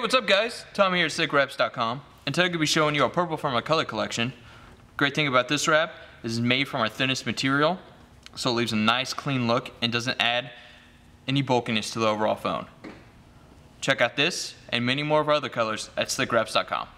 Hey, what's up guys? Tom here at SlickWraps.com and today I'm going to be showing you our purple from our color collection. Great thing about this wrap is it's made from our thinnest material so it leaves a nice clean look and doesn't add any bulkiness to the overall phone. Check out this and many more of our other colors at SlickWraps.com.